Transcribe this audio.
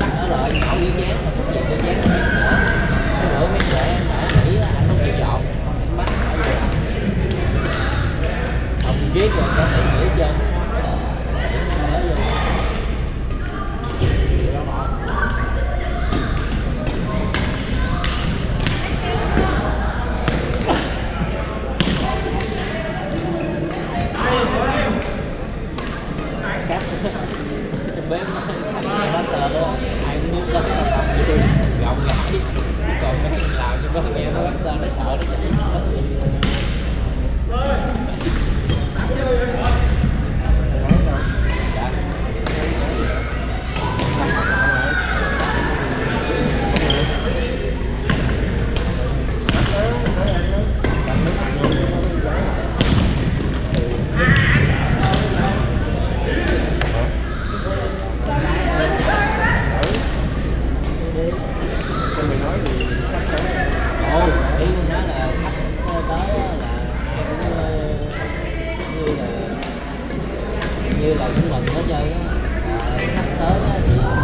cắt ở lại không đi dán mà cũng chịu cái dán nữa cái nữa mới để em đã nghĩ là không chịu dọn bắt không giết rồi có thể nghĩ chưa Thank you bếp. Bắt tờ luôn ai cũng biết đó tới là ờ, cũng như là như là cũng mình hết trơn á. Tới thì